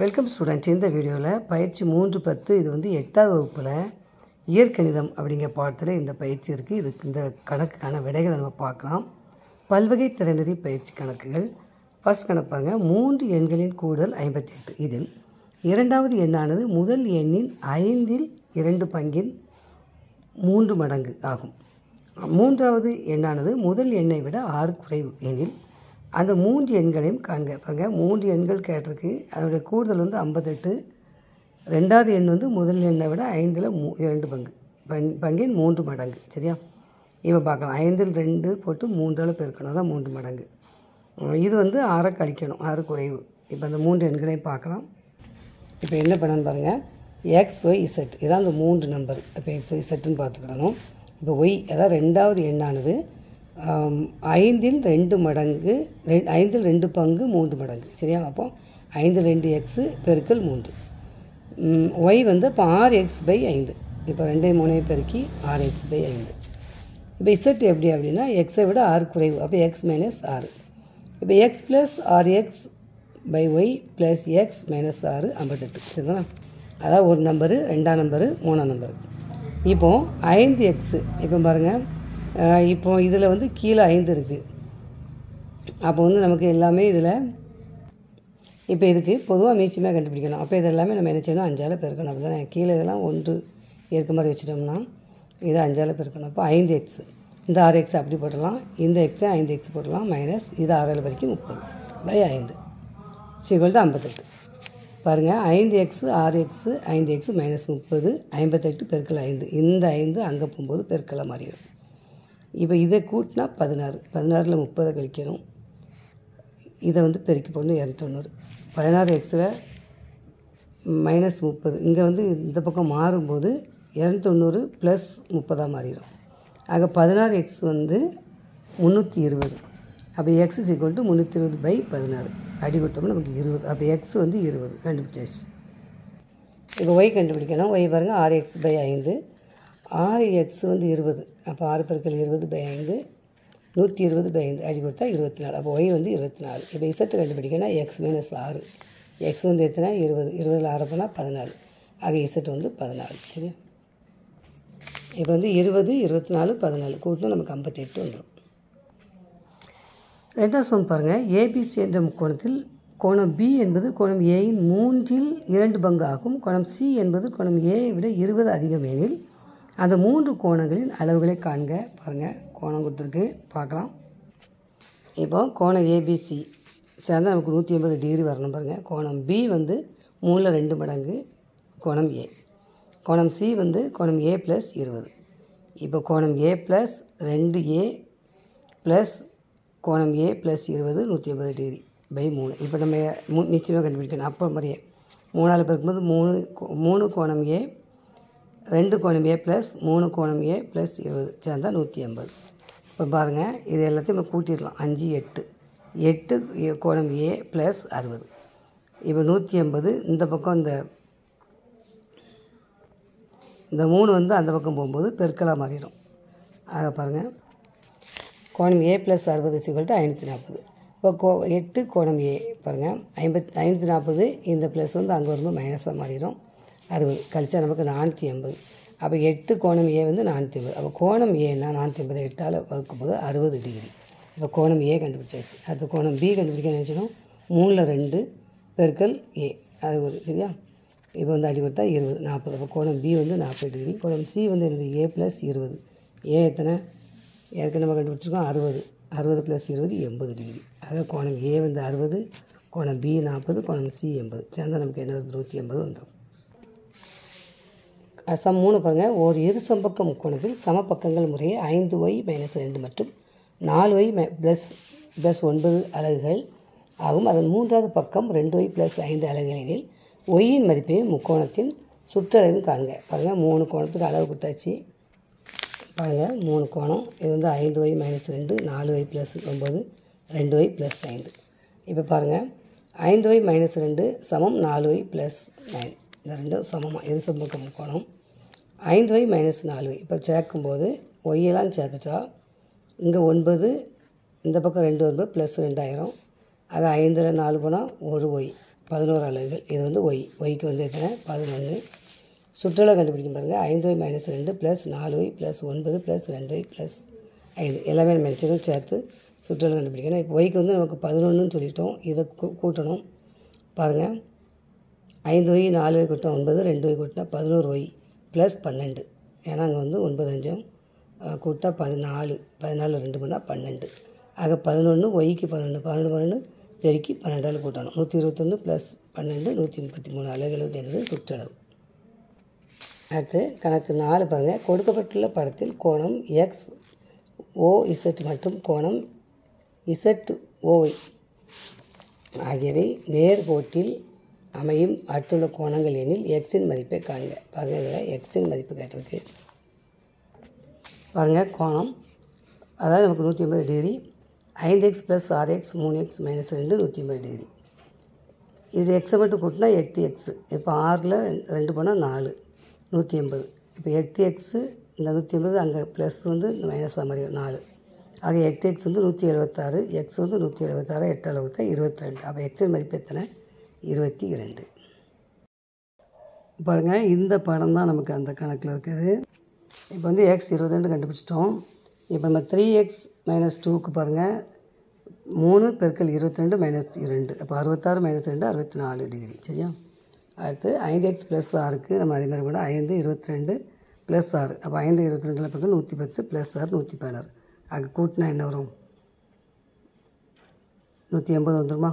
Welcome students இந்த வீடியோவில் பயிற்சி மூன்று பத்து இது வந்து எட்டாவது வகுப்பில் இயற்கணிதம் அப்படிங்கிற பாடத்தில் இந்த பயிற்சி இருக்குது இதுக்கு இந்த கணக்குக்கான விடைகளை நம்ம பார்க்கலாம். பல்வகை திறனறி பயிற்சி கணக்குகள். ஃபர்ஸ்ட் கணப்பாங்க மூன்று எண்களின் கூடுதல் ஐம்பத்தி எட்டு இதில் இரண்டாவது எண்ணானது முதல் எண்ணின் ஐந்தில் இரண்டு பங்கின் மூன்று மடங்கு ஆகும். மூன்றாவது எண்ணானது முதல் எண்ணை விட ஆறு குறைவு எனில் அந்த மூன்று எண்களையும் காண்க. பாருங்க மூன்று எண்கள் கேட்டிருக்கு. அதனுடைய கூடுதல் வந்து ஐம்பத்தெட்டு. ரெண்டாவது எண் வந்து முதல் எண்ணை விட ஐந்தில் மூ இரண்டு பங்கு. பங் பங்கின் மூன்று மடங்கு. சரியா? இப்போ பார்க்கலாம். ஐந்தில் ரெண்டு போட்டு மூன்றால் பெருக்கணும். அதான் மூன்று மடங்கு. இது வந்து ஆறை கழிக்கணும் ஆறு குறைவு. இப்போ அந்த மூன்று எண்களையும் பார்க்கலாம். இப்போ என்ன பண்ணணும் பாருங்கள் எக்ஸ் ஒய் இசட் இதான் அந்த மூன்று நம்பர் இப்போ எக்ஸ் ஒய் இசட்டுன்னு பார்த்துக்கிடணும். இப்போ ஒய் அதாவது ரெண்டாவது எண்ணானது. ஐந்தில் ரெண்டு மடங்கு ரெண்டு ஐந்தில் ரெண்டு பங்கு மூன்று மடங்கு. சரியா? அப்போ ஐந்தில் ரெண்டு எக்ஸு பெருக்கல் மூன்று. ஒய் வந்து இப்போ ஆறு எக்ஸ் பை ஐந்து. இப்போ ரெண்டே மூணையும் பெருக்கி ஆறு எக்ஸ் பை ஐந்து. இப்போ இசட் எப்படி அப்படின்னா எக்ஸை விட ஆறு குறைவு. அப்போ எக்ஸ் மைனஸ் ஆறு இப்போ எக்ஸ் ப்ளஸ் ஆறு x by y plus x minus ஆறு ஐம்பத்தெட்டு. சரிதானா? அதான் ஒரு நம்பரு ரெண்டாம் நம்பரு மூணாம் நம்பரு இப்போ ஐந்து எக்ஸு இப்போ பாருங்கள் இப்போ இதில் வந்து கீழே ஐந்து இருக்குது அப்போ வந்து நமக்கு எல்லாமே இதில் இப்போ இதுக்கு பொதுவாக மீச்சமாக கண்டுபிடிக்கணும். அப்போ இது எல்லாமே நம்ம என்ன செய்யணும்? அஞ்சால் பெருக்கணும். அப்படி தானே கீழே இதெல்லாம் ஒன்று இருக்க மாதிரி வச்சுட்டோம்னா இதை அஞ்சால் பெருக்கணும். அப்போ ஐந்து எக்ஸ் இந்த ஆறு எக்ஸ் அப்படி போட்டலாம் இந்த எக்ஸை ஐந்து எக்ஸ் போட்டலாம் மைனஸ் இது ஆறால் வரைக்கும் முப்பது பை ஐந்து. சீக்கிரம் ஐம்பத்தெட்டு. பாருங்கள் ஐந்து எக்ஸு ஆறு எக்ஸு ஐந்து எக்ஸு மைனஸ் முப்பது ஐம்பத்தெட்டு பெருக்கல் ஐந்து. இந்த ஐந்து அங்கே போகும்போது பெருக்கலாக மாறிடும். இப்போ இதை கூட்டினா பதினாறு. பதினாறில் முப்பதை கழிக்கணும். இதை வந்து பெருக்கி போடணும் இரநூத்தொண்ணூறு. பதினாறு எக்ஸில் மைனஸ் முப்பது. இங்கே வந்து இந்த பக்கம் மாறும்போது இரநூத்தொண்ணூறு ப்ளஸ் முப்பதாக மாறிடும். ஆக பதினாறு எக்ஸ் வந்து முந்நூற்றி இருபது. அப்போ எக்ஸ் இஸ் ஈக்குவல் டு முந்நூற்றி இருபது பை பதினாறு. அடி கொடுத்தோம்னா நமக்கு இருபது. அப்போ எக்ஸ் வந்து இருபது. கண்டுபிடிச்சாச்சு. இப்போ ஒய் கண்டுபிடிக்கணும். ஒய் பாருங்கள் ஆறு எக்ஸ் பை ஐந்து. ஆறு எக்ஸ் வந்து இருபது. அப்போ ஆறு பெருக்கள் இருபது பை ஐந்து நூற்றி இருபது பை ஐந்து அடி கொடுத்தா இருபத்தி நாலு. அப்போ ஒய் வந்து இருபத்தி நாலு. இப்போ இசட்டு கண்டுபிடிக்கனா எக்ஸ் மைனஸ் ஆறு. எக்ஸ் வந்து எத்தனை? இருபது. இருபதில் ஆறு போனால் பதினாலு. ஆக இசட்டு வந்து பதினாலு. சரியா? இப்போ வந்து இருபது இருபத்தி நாலு பதினாலு. கூட்டினா நமக்கு ஐம்பத்தெட்டு வந்துடும். ரெண்டாவது சம் பாருங்கள் ஏபிசி என்ற முக்கோணத்தில் கோணம் பி என்பது கோணம் ஏயின் மூன்றில் இரண்டு பங்கு ஆகும் கோணம் சி என்பது கோணம் ஏயை விட இருபது அதிகம் எனில் அந்த மூன்று கோணங்களின் அளவுகளை காண்க. பாருங்கள் கோணம் கொடுத்துருக்கு. பார்க்கலாம். இப்போ கோணம் ஏபிசி சேர்ந்தால் நமக்கு நூற்றி ஐம்பது டிகிரி வரணும் பாருங்கள் கோணம் பி வந்து மூணில் ரெண்டு மடங்கு கோணம் ஏ கோணம் சி வந்து கோணம் ஏ ப்ளஸ் இருபது. இப்போ கோணம் ஏ ப்ளஸ் ரெண்டு ஏ ப்ளஸ் கோணம் ஏ ப்ளஸ் இருபது நூற்றி ஐம்பது டிகிரி பை மூணு. இப்போ நம்ம மூ நிச்சயமாக கண்டுபிடிக்கணும். அப்போ மாதிரியே மூணால் பிறக்கும்போது மூணு கோ- மூணு கோணம் ஏ ரெண்டு கோணம் ஏ ப்ளஸ் மூணு கோணம் ஏ ப்ளஸ் இருபது சேர்ந்தால் நூற்றி ஐம்பது இப்போ பாருங்கள் இது எல்லாத்தையும் நம்ம கூட்டிடலாம். அஞ்சு எட்டு. எட்டு ஏ- கோணம் ஏ ப்ளஸ் அறுபது. இப்போ நூற்றி ஐம்பது இந்த பக்கம் இந்த இந்த மூணு வந்து அந்த பக்கம் போகும்போது பெருக்கலாக மாறிடும். ஆக பாருங்கள் கோணம் ஏ ப்ளஸ் அறுபது சிக்கல்ட்டு ஐநூற்றி நாற்பது இப்போ கோ எட்டு கோணம் ஏ பாருங்கள் ஐம்பத் ஐநூற்றி நாற்பது இந்த ப்ளஸ் வந்து அங்கே வரும்போது மைனஸாக மாறிடும். அறுபது கழிச்சா நமக்கு நானூற்றி எண்பது. அப்போ எட்டு கோணம் ஏ வந்து நானூற்றி ஐம்பது அப்போ கோணம் ஏன்னா நானூற்றி ஐம்பது எட்டால் வகுக்கும்போது அறுபது டிகிரி. இப்போ கோணம் ஏ கண்டுபிடிச்சாச்சு. அடுத்து கோணம் பி கண்டுபிடிக்க நினச்சிடும் மூணில் ரெண்டு பெருக்கல் ஏ அது ஒரு சரியா? இப்போ வந்து அடி கொடுத்தா இருபது நாற்பது. அப்போ கோணம் பி வந்து நாற்பது டிகிரி. கோணம் சி வந்து என்னது? ஏ ப்ளஸ் இருபது. ஏ எத்தனை? ஏற்கனவே நம்ம கண்டுபிடிச்சிருக்கோம் அறுபது. அறுபது ப்ளஸ் இருபது எண்பது டிகிரி. ஆக கோணம் ஏ வந்து அறுபது கோணம் பி நாற்பது கோணம் சி எண்பது. சேர்ந்தால் நமக்கு என்ன வருது? நூற்றி எண்பது வந்துடும் சம் மூணு பாருங்கள் ஒரு இரு சம்பக்க முக்கோணத்தில் சமபக்கங்கள் முறையே ஐந்து ஒய் மைனஸ் ரெண்டு மற்றும் நாலு ஒய் ப்ளஸ் ப்ளஸ் ஒன்பது அலகுகள் ஆகும். அதன் மூன்றாவது பக்கம் ரெண்டு ஒய் ப்ளஸ் ஐந்து அலகுகள் எனில் ஒய்யின் மதிப்பை முக்கோணத்தின் சுற்றளவையும் காண்க. பாருங்கள் மூணு கோணத்துக்கு அளவு கொடுத்தாச்சு. பாருங்கள் மூணு கோணம். இது வந்து ஐந்து ஒய் மைனஸ் ரெண்டு நாலு ஒய் ப்ளஸ் ஒம்பது ரெண்டு ஒய் ப்ளஸ் ஐந்து. இப்போ பாருங்கள் ஐந்து ஒய் மைனஸ் ரெண்டு சமம் நாலு ஒய் ப்ளஸ் நைன் இந்த ரெண்டும் சமமாக இரு சம்பக்கம் முக்கோணம். ஐந்து ஒய் மைனஸ் நாலு ஒய் இப்போ சேர்க்கும்போது ஒய்யெல்லாம் சேர்த்துட்டா இங்கே ஒன்பது இந்த பக்கம் ரெண்டு ஒன்பது ப்ளஸ் ரெண்டாயிரம் ஆக ஐந்தில் நாலு போனால் ஒரு ஒய் பதினோரு அலகுகள். இது வந்து ஒய் ஒய்க்கு வந்து எத்தனை? பதினொன்று சுற்றளவு கண்டுபிடிக்கும் பாருங்கள் ஐந்து ஒய் மைனஸ் ரெண்டு ப்ளஸ் நாலு ஒய் ப்ளஸ் ஒன்பது ப்ளஸ் ரெண்டு ஒய் ப்ளஸ் ஐந்து. எல்லாமே மென்ஷனும் சேர்த்து சுற்றளவு கண்டுபிடிக்கணும். இப்போ ஒய்க்கு வந்து நமக்கு பதினொன்றுன்னு சொல்லிட்டோம். இதை கூ கூட்டணும். பாருங்கள் ஐந்து ஒய் நாலு ஒய் கூட்டினா ஒன்பது ரெண்டு ஒய் கூட்டினா பதினோரு ஒய் ப்ளஸ் பன்னெண்டு. ஏன்னா அங்கே வந்து ஒன்பது அஞ்சும் கூட்டா பதினாலு பதினாலு ரெண்டு பண்ணால் பன்னெண்டு. ஆக பதினொன்று ஒய்க்கு பதினொன்று பன்னெண்டு பன்னெண்டு பெருக்கி பன்னெண்டால் கூட்டணும். நூற்றி இருபத்தொன்று ப்ளஸ் பன்னெண்டு நூற்றி முப்பத்தி மூணு அலகுகள் என்பது சுற்றளவு. அடுத்து கணக்கு நாலு பாருங்கள் கொடுக்கப்பட்டுள்ள படத்தில் கோணம் எக்ஸ் ஓ இசட் மற்றும் கோணம் இசட் ஓய் ஆகியவை நேர்கோட்டில் அமையும். அடுத்துள்ள கோணங்கள் எனில் எக்ஸின் மதிப்பை காண்க. பாருங்கள் இதில் எக்ஸின் மதிப்பு கேட்டிருக்கு. பாருங்கள் கோணம். அதாவது நமக்கு நூற்றி ஐம்பது டிகிரி. ஐந்து எக்ஸ் ப்ளஸ் ஆறு எக்ஸ் மூணு எக்ஸ் மைனஸ் ரெண்டு நூற்றி ஐம்பது டிகிரி. இது எக்ஸை மட்டும் கூட்டினா எட்டு எக்ஸு. இப்போ ஆறில் ரெண்டு போனால் நாலு நூற்றி எண்பது இப்போ எட்டு எக்ஸு இந்த நூற்றி எண்பது அங்கே ப்ளஸ் வந்து இந்த மைனஸ் மாதிரி நாலு. ஆக எட்டு எக்ஸ் வந்து நூற்றி எழுபத்தாறு எக்ஸ் வந்து நூற்றி எழுபத்தாறு எட்டு அளவுக்கு இருபத்தி ரெண்டு. அப்போ எக்ஸின் மதிப்பு எத்தனை? இருபத்தி இரண்டு. பாருங்கள் இந்த படம் தான் நமக்கு அந்த கணக்கில் இருக்குது. இப்போ வந்து எக்ஸ் இருபத்தி ரெண்டு கண்டுபிடிச்சிட்டோம். இப்போ நம்ம த்ரீ எக்ஸ் மைனஸ் டூக்கு பாருங்கள் மூணு பெருக்கள் இருபத்தி ரெண்டு மைனஸ் இரண்டு. அப்போ அறுபத்தாறு மைனஸ் ரெண்டு அறுபத்தி நாலு டிகிரி சரியா? அடுத்து ஐந்து எக்ஸ் ப்ளஸ் ஆறுக்கு நம்ம அதே மாதிரி கூட ஐந்து இருபத்தி ரெண்டு ப்ளஸ் ஆறு அப்போ ஐந்து இருபத்தி ரெண்டில் பக்கம் நூற்றி பத்து ப்ளஸ் ஆறு நூற்றி பதினாறு. அங்கே கூட்டினா என்ன வரும்? நூற்றி எண்பது வந்துருமா?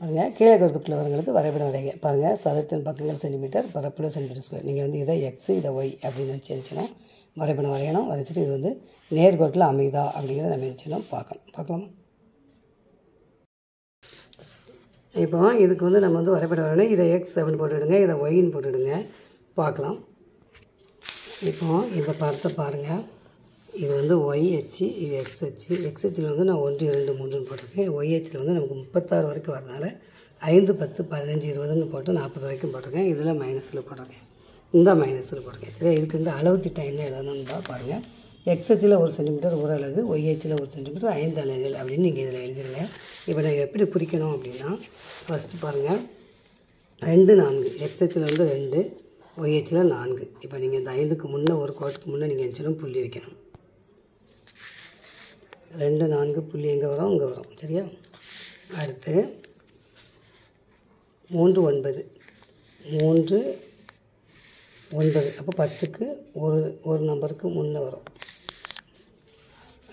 பாருங்கள் கீழே கொடுக்கப்பட்டுள்ள வரைபடம் வரைங்க பாருங்கள் சதுரத்தின் பக்கங்கள் சென்டிமீட்டர் பரப்பளவு சென்டிமீட்டர் ஸ்கொயர் நீங்கள் வந்து இதை எக்ஸ் இதை ஒய் அப்படின்னு வச்சு வரைபடம் வரையணும். வரைச்சிட்டு இது வந்து நேர்கோட்டில் அமைதா அப்படிங்கிறத நம்ம வச்சுக்கணும் பார்க்கணும். பார்க்கலாமா? இப்போ இதுக்கு வந்து நம்ம வந்து வரைபடம் வரணும். இதை எக்ஸ் செவன் போட்டுவிடுங்க இதை ஒய்ன்னு போட்டுவிடுங்க பார்க்கலாம். இப்போ இந்த படத்தை பாருங்கள் இது வந்து ஒய் அச்சு இது எக்ஸ் அச்சு. எக்ஸ் அச்சில் வந்து நான் ஒன்று இரண்டு மூன்றுன்னு போட்டிருக்கேன். ஒய் அச்சில் வந்து நமக்கு முப்பத்தாறு வரைக்கும் வரதுனால ஐந்து பத்து பதினஞ்சு இருபதுன்னு போட்டு நாற்பது வரைக்கும் போட்டிருக்கேன். இதில் மைனஸில் போட்டிருக்கேன். இந்த மைனஸில் போட்டிருக்கேன். சரி இதுக்கு இந்த அளவு திட்டம் என்ன? ஏதானுன்னு பாருங்கள் எக்ஸ் அச்சில் ஒரு சென்டிமீட்டர் ஒரு அலகு ஒய் அச்சில் ஒரு சென்டிமீட்டர் ஐந்து அலகுகள் அப்படின்னு நீங்கள் இதில் எழுதிருங்க. இப்போ நான் எப்படி குறிக்கணும் அப்படின்னா ஃபஸ்ட்டு பாருங்கள் ரெண்டு நான்கு. எக்ஸ் அச்சில் வந்து ரெண்டு ஒய் அச்சில் நான்கு. இப்போ நீங்கள் இந்த ஐந்துக்கு முன்னே ஒரு கோட்டுக்கு முன்னே நீங்கள் நினச்சிடும் புள்ளி வைக்கணும். ரெண்டு நான்கு புள்ளி எங்கே வரும்? இங்கே வரும். சரியா? அடுத்து மூன்று ஒன்பது. மூன்று ஒன்பது. அப்போ பத்துக்கு ஒரு ஒரு நம்பருக்கு முன்னே வரும்.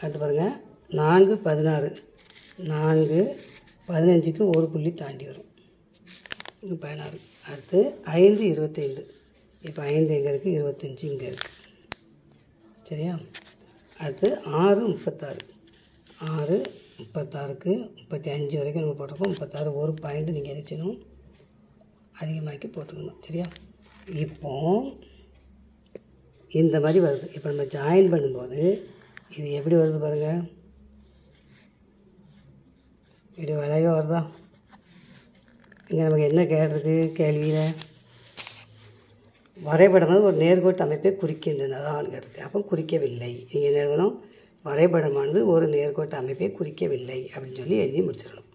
அடுத்து பாருங்கள் நான்கு பதினாறு. நான்கு பதினஞ்சுக்கு ஒரு புள்ளி தாண்டி வரும். பதினாறு. அடுத்து ஐந்து இருபத்தைந்து. இப்போ ஐந்து எங்கே இருக்குது இருபத்தஞ்சி இங்கே இருக்குது சரியா? அடுத்து ஆறு முப்பத்தாறு. ஆறு முப்பத்தாறுக்கு முப்பத்தி அஞ்சு வரைக்கும் நம்ம போட்டிருக்கோம். முப்பத்தாறு ஒரு பாயிண்ட் நீங்கள் என்ன செய்யணும் அதிகமாக்கி போட்டுக்கணும். சரியா? இப்போ இந்த மாதிரி வருது. இப்போ நம்ம ஜாயின் பண்ணும்போது இது எப்படி வருது பாருங்கள் இப்படி விலையாக வருதா? இங்கே நமக்கு என்ன கேட்டிருக்கு கேள்வியில். வரைபடம் ஒரு நேர்கோட்டு அமைப்பை குறிக்கின்றனதான் கேட்டிருக்கு அப்போ குறிக்கவில்லை. நீங்கள் என்ன எழுதணும்? வரைபடமானது ஒரு நேர்கோட்டு அமைப்பை குறிக்கவில்லை அப்படின்னு சொல்லி எழுதி முடிச்சிடணும்.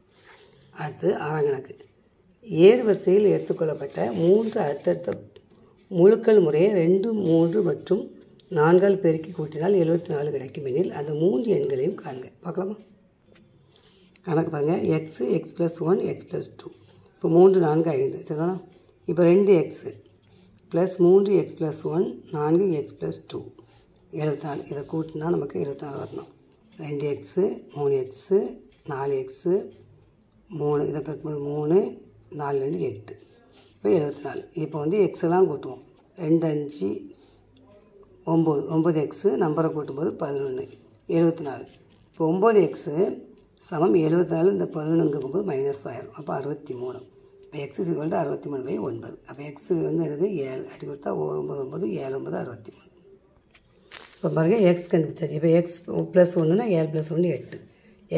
அடுத்து ஆறாம் கணக்கு. ஏறு வரிசையில் எடுத்துக்கொள்ளப்பட்ட மூன்று அடுத்தடுத்த முழுக்கள் முறையை ரெண்டு மூன்று மற்றும் நான்கால் பெருக்கி கூட்டினால் எழுபத்தி நாலு கிடைக்கும் எனில் அந்த மூன்று எண்களையும் காண்க. பார்க்கலாமா? கணக்கு பாருங்கள் x x plus one x plus two இப்போ மூன்று நான்கு ஐந்து. சரிதானா? இப்போ ரெண்டு எக்ஸு ப்ளஸ் மூன்று எக்ஸ் ப்ளஸ் ஒன் நான்கு எக்ஸ் ப்ளஸ் டூ எழுபத்தி நாலு இதை கூட்டினா நமக்கு இருபத்தி நாலு வரணும். ரெண்டு எக்ஸு மூணு எக்ஸு நாலு எக்ஸு மூணு இதை பெருக்கும்போது மூணு நாலு ரெண்டு எட்டு. இப்போ எழுபத்தி நாலு இப்போ வந்து எக்ஸெல்லாம் கூட்டுவோம். ரெண்டு அஞ்சு ஒம்பது. ஒம்பது எக்ஸு நம்பரை கூட்டும்போது பதினொன்று எழுபத்தி நாலு இப்போ ஒம்பது எக்ஸு சமம் எழுபத்தி நாலு இந்த பதினொன்றுங்கும்போது மைனஸ் ஆயிரும். அப்போ அறுபத்தி மூணு இப்போ எக்ஸு சிக்வல்ட்டு அறுபத்தி மூணு பை ஒன்பது. அப்போ எக்ஸு வந்து எழுது ஏழு. அடி கொடுத்தா ஒரு ஒம்பது ஒம்பது ஏழு ஒம்பது அறுபத்தி மூணு இப்போ பாருங்கள் எக்ஸ் கண்டுபிடிச்சாச்சு. இப்போ எக்ஸ் ப்ளஸ் ஒன்றுனா ஏழு ப்ளஸ் ஒன்று எட்டு.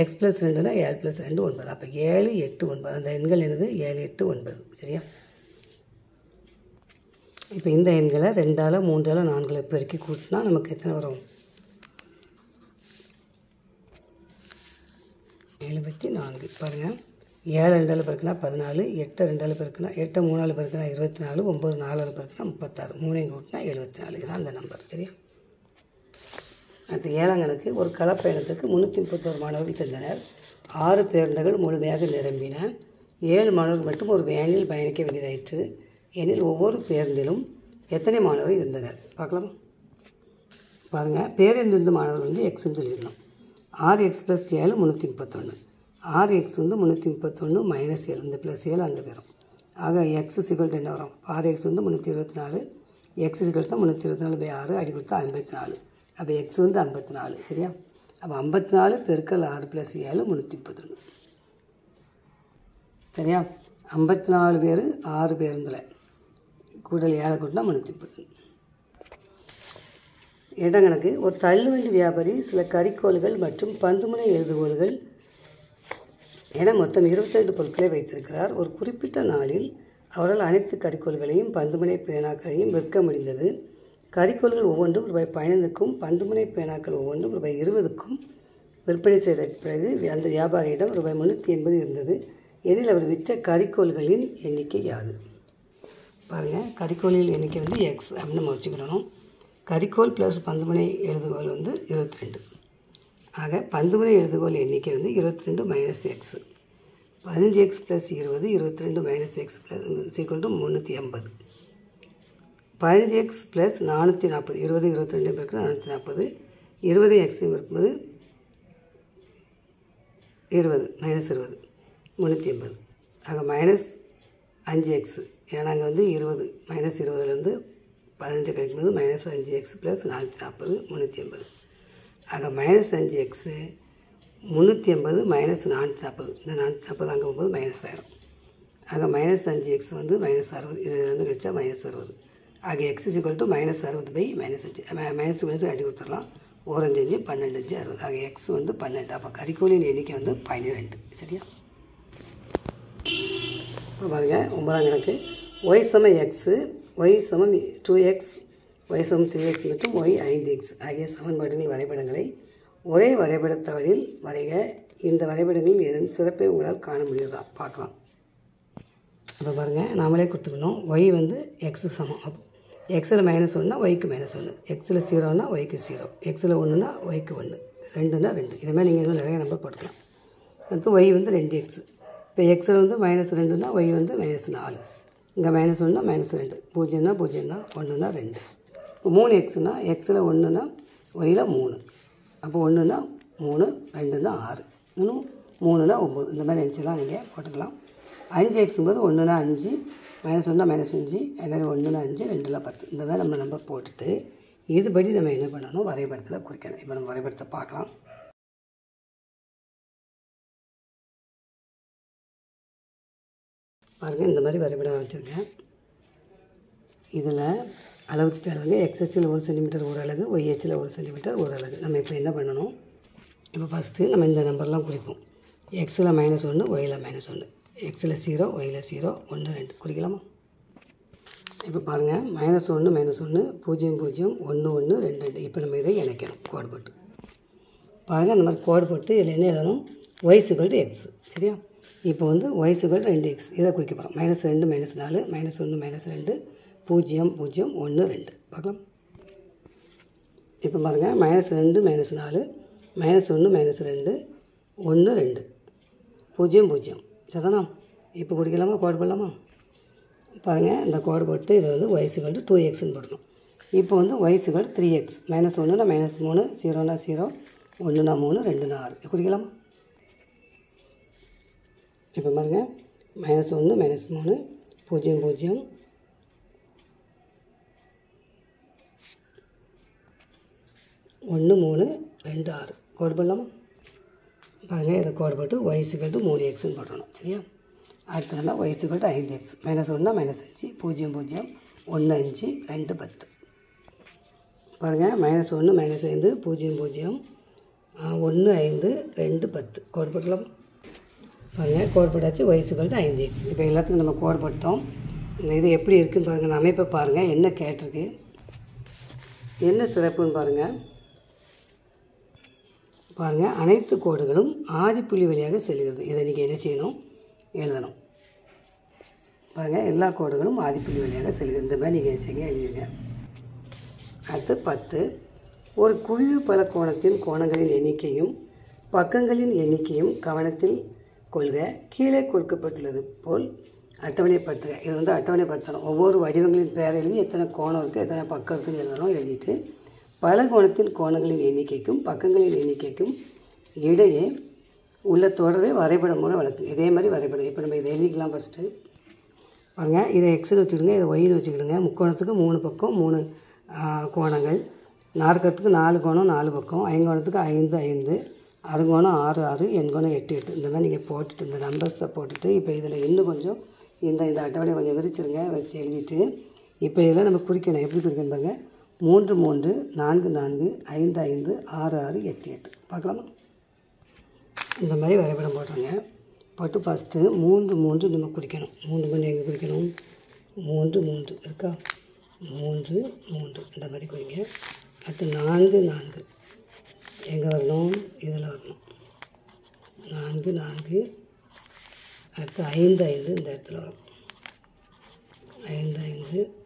எக்ஸ் ப்ளஸ் ரெண்டுனா ஏழு ப்ளஸ் ரெண்டு ஒன்பது. அப்போ ஏழு எட்டு ஒன்பது. அந்த எண்கள் என்னது? ஏழு எட்டு ஒன்பது. சரியா? இப்போ இந்த எண்களை ரெண்டால் மூன்றால் நான்களை பெருக்கி கூட்டினா நமக்கு எத்தனை வரும்? எழுபத்தி நான்கு. பாருங்கள் ஏழு ரெண்டால் பெருக்குனா பதினாலு எட்டு ரெண்டால் பெருக்குனா எட்டு மூணால் பெருக்குனா இருபத்தி நாலு ஒம்பது நாலால் பெருக்குனா முப்பத்தாறு. மூணையும் கூட்டினா எழுபத்தி நாலு. இதுதான் அந்த நம்பர் சரியா? அடுத்து ஏழாம் கணக்கு ஒரு கலப்பயணத்துக்கு முந்நூற்றி முப்பத்தோரு மாணவர்கள் சென்றனர். ஆறு பேருந்துகள் முழுமையாக நிரம்பின. ஏழு மாணவர்கள் மட்டும் ஒரு வேனில் பயணிக்க வேண்டியதாயிற்று. எனில் ஒவ்வொரு பேருந்திலும் எத்தனை மாணவர்கள் இருந்தனர்? பார்க்கலாமா? பாருங்கள் பேருந்து மாணவர்கள் வந்து எக்ஸ்ன்னு சொல்லியிருந்தோம் ஆறு எக்ஸ் ப்ளஸ் ஏழு முந்நூற்றி முப்பத்தொன்று ஆறு எக்ஸ் வந்து முந்நூற்றி முப்பத்தொன்று மைனஸ் ஏழு. இந்த ப்ளஸ் ஏழு அந்த பேரும். ஆக எக்ஸ் சிக்கல்ட்டு என்ன வரும்? ஆறு எக்ஸ் வந்து முந்நூற்றி இருபத்தி நாலு. எக்ஸ் சிக்கல்ட்டு முந்நூற்றி இருபத்தி நாலு பை ஆறு அடி கொடுத்தா ஐம்பத்தி நாலு. அப்போ எக்ஸ் வந்து ஐம்பத்தி நாலு சரியா? அப்போ ஐம்பத்தி நாலு பெருக்கல் ஆறு ப்ளஸ் ஏழு முந்நூற்றி முப்பத்தொன்று சரியா? ஐம்பத்தி நாலு பேர் ஆறு பேருந்தில். கூடல் ஏழை கூட்டினா முந்நூற்றி முப்பத்தொன்று இடங்கணக்கு ஒரு தள்ளுவண்டி வியாபாரி சில கறிக்கோள்கள் மற்றும் பந்துமுனை எழுதுகோல்கள் என மொத்தம் இருபத்தெட்டு பொருட்களை வைத்திருக்கிறார். ஒரு குறிப்பிட்ட நாளில் அவரால் அனைத்து கறிக்கோள்களையும் பந்துமனை பேனாக்களையும் விற்க முடிந்தது. கரிக்கோல்கள் ஒவ்வொன்றும் ரூபாய் பதினைந்துக்கும் பந்துமுனை பேனாக்கள் ஒவ்வொன்றும் ரூபாய் இருபதுக்கும் விற்பனை செய்த பிறகு அந்த வியாபாரியிடம் ரூபாய் முந்நூற்றி எண்பது இருந்தது. எனில் அவர் விற்ற கரிக்கோல்களின் எண்ணிக்கை யாது? பாருங்கள் கரிக்கோலில் எண்ணிக்கை வந்து எக்ஸ் அப்படின்னு நம்ம வச்சுக்கிடணும் கரிக்கோல் ப்ளஸ் பந்துமனை எழுதுகோள் வந்து இருபத்தி ரெண்டு ஆக பந்துமனை எழுதுகோல் எண்ணிக்கை வந்து இருபத்தி ரெண்டு மைனஸ் எக்ஸ் பதினஞ்சு எக்ஸ் ப்ளஸ் இருபது இருபத்தி ரெண்டு மைனஸ் எக்ஸ் ப்ளஸ் சீக்கிரம் முந்நூற்றி எண்பது. பதினஞ்சு எக்ஸ் ப்ளஸ் நானூற்றி நாற்பது இருபது இருபத்தி ரெண்டு பேருக்கு நானூற்றி நாற்பது இருபது எக்ஸையும் இருக்கும்போது இருபது மைனஸ் இருபது முந்நூற்றி எண்பது. ஆக மைனஸ் அஞ்சு எக்ஸு ஏன்னா அங்கே வந்து இருபது மைனஸ் இருபதுலேருந்து பதினஞ்சு கழிக்கும்போது மைனஸ் அஞ்சு எக்ஸ் ப்ளஸ் நானூற்றி நாற்பது முந்நூற்றி எண்பது. ஆக மைனஸ் அஞ்சு எக்ஸு முந்நூற்றி எண்பது மைனஸ் நானூற்றி நாற்பது இந்த நானூற்றி நாற்பது அங்கே போகும்போது மைனஸ் ஆயிரும். ஆக மைனஸ் அஞ்சு எக்ஸ் வந்து மைனஸ் அறுபது இதுலேருந்து கழிச்சா மைனஸ் அறுபது. ஆக எக்ஸ் இக்குவல் டு மைனஸ் அறுபது பை மைனஸ் அஞ்சு மைனஸ் மைனஸ் அடி கொடுத்துடலாம். ஓரஞ்சு அஞ்சு பன்னெண்டு அஞ்சு அறுபது. ஆக எக்ஸ் வந்து பன்னெண்டு. அப்போ கறிக்கோளின் எண்ணிக்கை வந்து பன்னிரெண்டு சரியா? இப்போ பாருங்கள் ஒன்பதாம் கணக்கு. ஒய் சம எக்ஸு ஒய் சமம் டூ எக்ஸ் ஒய் சமம் த்ரீ எக்ஸ் மற்றும் ஒய் ஐந்து எக்ஸ் ஆகிய சமன்பாடுகளின் வரைபடங்களை ஒரே வரைபடத்தவரில் வரைக. இந்த வரைபடங்களில் எதுவும் சிறப்பை உங்களால் காண முடியுதா? பார்க்கலாம். இப்போ பாருங்கள் நாமளே கொடுத்துக்கணும். ஒய் வந்து எக்ஸுக்கு சமம். அப்போ எக்ஸில் மைனஸ் ஒன்றுனா ஒய்க்கு மைனஸ் ஒன்று எக்ஸில் ஜீரோனா ஒய்க்கு ஜீரோ எக்ஸில் ஒன்றுனா ஒய்க்கு ஒன்று ரெண்டுனா ரெண்டு. இதுமாதிரி நீங்கள் இன்னும் நிறைய நம்பர் போட்டுக்கலாம். அடுத்து ஒய் வந்து ரெண்டு எக்ஸ் இப்போ எக்ஸில் வந்து மைனஸ் ரெண்டுனா ஒய் வந்து மைனஸ் நாலு. இங்கே மைனஸ் ஒன்றுனா மைனஸ் ரெண்டு. பூஜ்ஜியம்னா பூஜ்ஜியம்னா ஒன்றுனா ரெண்டு. இப்போ மூணு எக்ஸ்னா எக்ஸில் ஒன்றுனா ஒயில் மூணு. அப்போ ஒன்றுனா மூணு ரெண்டுனா ஆறு. இன்னும் மூணுனா ஒம்பது இந்த மாதிரி நினச்சலாம் நீங்கள் போட்டுக்கலாம். அஞ்சு எக்ஸும்போது ஒன்றுனா அஞ்சு. மைனஸ் ஒன்றா மைனஸ் அஞ்சு அதுமாதிரி ஒன்றுனா அஞ்சு ரெண்டில் பத்து. இந்த மாதிரி நம்ம நம்பர் போட்டுட்டு இதுபடி நம்ம என்ன பண்ணணும்? வரைபடத்தில் குறிக்கணும். இப்போ நம்ம வரைபடத்தை பார்க்கலாம். பாருங்கள் இந்த மாதிரி வரைபடம் வச்சுருக்கேன். இதில் அளவு அளவுங்க எக்ஸ்எச்சில் ஒரு சென்டிமீட்டர் ஒரு அழகு ஒய்ஹெச்சில் ஒரு சென்டிமீட்டர் ஒரு அழகு நம்ம இப்போ என்ன பண்ணணும்? இப்போ ஃபஸ்ட்டு நம்ம இந்த நம்பர்லாம் குறிப்போம். எக்ஸில் மைனஸ் ஒன்று ஒயில் மைனஸ் ஒன்று எக்ஸில் ஜீரோ ஒயில் ஜீரோ ஒன்று ரெண்டு. குறிக்கலாமா இப்போ பாருங்கள் மைனஸ் ஒன்று மைனஸ் ஒன்று பூஜ்ஜியம் பூஜ்ஜியம் ஒன்று ஒன்று ரெண்டு ரெண்டு. இப்போ நம்ம இதை இணைக்கணும் கோடு போட்டு. பாருங்கள் அந்த மாதிரி கோடு போட்டு இதில் என்ன எழுதணும்? ஒய் எக்ஸ் சரியா? இப்போ வந்து ஒய் ரெண்டு எக்ஸ் இதை குறிக்க போகிறோம் மைனஸ் ரெண்டு மைனஸ் நாலு மைனஸ் ஒன்று மைனஸ் ரெண்டு பூஜ்ஜியம் பூஜ்ஜியம் ஒன்று ரெண்டு. பார்க்கலாம். இப்போ பாருங்கள் மைனஸ் ரெண்டு மைனஸ் நாலு மைனஸ் ஒன்று மைனஸ் ரெண்டு ஒன்று ரெண்டு. பூஜ்ஜியம் பூஜ்ஜியம். சரிதானா இப்போ குறிக்கலாமா கோடு போடலாமா? பாருங்கள் இந்த கோடு போட்டு இது வந்து ஒய்ஸுகள் டூ எக்ஸ்னு போடணும். இப்போ வந்து ஒய்ஸுகள் த்ரீ எக்ஸ் மைனஸ் ஒன்றுனா மைனஸ் மூணு ஜீரோனா ஜீரோ ஒன்றுனா மூணு ரெண்டுனா ஆறு. குடிக்கலாமா? இப்போ பாருங்க மைனஸ் ஒன்று மைனஸ் மூணு பூஜ்ஜியம் பூஜ்ஜியம். ஒன்று மூணு ரெண்டு ஆறு. கோடு போடலாமா? பாருங்கள் இதை கோடு போட்டு மூணு எக்ஸ்னு போடணும் சரியா? அடுத்ததுனா நம்ம ஐந்து எக்ஸ் மைனஸ் ஒன்றா மைனஸ் அஞ்சு பூஜ்ஜியம் பூஜ்ஜியம் ஒன்று அஞ்சு ரெண்டு பத்து. பாருங்கள் மைனஸ் ஒன்று மைனஸ் ஐந்து பூஜ்ஜியம் பூஜ்ஜியம் ஒன்று ஐந்து ரெண்டு பத்து. கோடு போட்டலாம் பாருங்கள் கோடு போட்டாச்சு ஐந்து எக்ஸ் இப்போ எல்லாத்துக்கும் நம்ம கோடு போட்டோம். இந்த இது எப்படி இருக்குதுன்னு பாருங்கள் இந்த அமைப்பை பாருங்கள் என்ன கேட்டிருக்கு? என்ன சிறப்புன்னு பாருங்கள் பாருங்கள் அனைத்து கோடுகளும் ஆதிப்புள்ளி வழியாக செல்கிறது. இதை நீங்கள் என்ன செய்யணும்? எழுதணும். பாருங்கள் எல்லா கோடுகளும் ஆதிப்புள்ளி வழியாக செல்கிறது. இந்த மாதிரி நீங்கள் செய்ய எழுதிருங்க. அடுத்து பத்து. ஒரு குவிவு பல கோணத்தின் கோணங்களின் எண்ணிக்கையும் பக்கங்களின் எண்ணிக்கையும் கவனத்தில் கொள்க. கீழே கொடுக்கப்பட்டுள்ளது போல் அட்டவணைப்படுத்துக. இது வந்து அட்டவணைப்படுத்தணும். ஒவ்வொரு வடிவங்களின் பெயரிலையும் எத்தனை கோணம் இருக்குது எத்தனை பக்கம் இருக்குதுன்னு எழுதணும் எழுதிட்டு பலகோணத்தின் கோணங்களின் எண்ணிக்கைக்கும் பக்கங்களின் எண்ணிக்கைக்கும் இடையே உள்ள தொடர்பை வரைபடம் மூலம் வளர்க்கும் இதே மாதிரி வரைபடம். இப்போ நம்ம இதை எழுதிக்கலாம் ஃபஸ்ட்டு பாருங்க. இதை எக்ஸில் வச்சுக்கிடுங்க இதை ஒய்னு வச்சுக்கிடுங்க. முக்கோணத்துக்கு மூணு பக்கம் மூணு கோணங்கள். நாற்கரத்துக்கு நாலு கோணம் நாலு பக்கம். ஐங்கோணத்துக்கு ஐந்து ஐந்து. அறுகோணம் ஆறு ஆறு. எண்கோணம் எட்டு எட்டு. இந்த மாதிரி நீங்கள் போட்டுட்டு இந்த நம்பர்ஸை போட்டுட்டு இப்போ இதில் இன்னும் கொஞ்சம் இந்த இந்த அட்டவணையை கொஞ்சம் விரிச்சிருங்க வச்சு எழுதிட்டு இப்போ இதில் நம்ம குறிக்கணும். எப்படி குறிக்கணும் பாருங்கள் மூன்று மூன்று நான்கு நான்கு ஐந்து ஐந்து ஆறு ஆறு எட்டு எட்டு. பார்க்கலாமா. இந்த மாதிரி வரைபடம் போட்டுருங்க. போட்டு ஃபஸ்ட்டு மூன்று மூன்று நம்ம குறிக்கணும். மூன்று மூன்று எங்கே குறிக்கணும்? மூன்று மூன்று. இருக்கா? மூன்று மூன்று. இந்த மாதிரி குறிங்க. அடுத்து நான்கு நான்கு. எங்கே வரணும்? இதில் வரணும். நான்கு நான்கு. அடுத்து ஐந்து ஐந்து இந்த இடத்துல வரும். ஐந்து ஐந்து.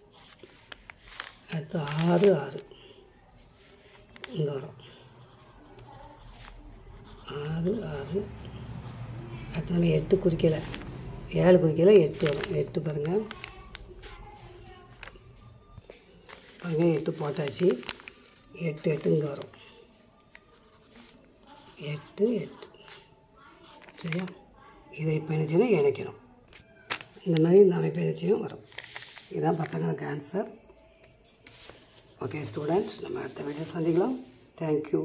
அடுத்து ஆறு ஆறு. இங்கே வரும். ஆறு ஆறு. அடுத்து நம்ம எட்டு குறிக்கலை ஏழு குறிக்கலை எட்டு வரும். எட்டு பாருங்கள் பாருங்கள் எட்டு போட்டாச்சு. எட்டு எட்டு இங்கே வரும். எட்டு எட்டு. சரியா? இதை இப்போ என்ன செய்யணும்? இணைக்கணும். இந்த மாதிரி இந்த அமைப்பு என்ன செய்யும்? வரும். இதுதான் பத்தக்கணக்கு ஆன்சர் ஓகே ஸ்டூடெண்ட்ஸ் நம்ம அடுத்த வீடியோ சந்திக்கலாம் தேங்க்யூ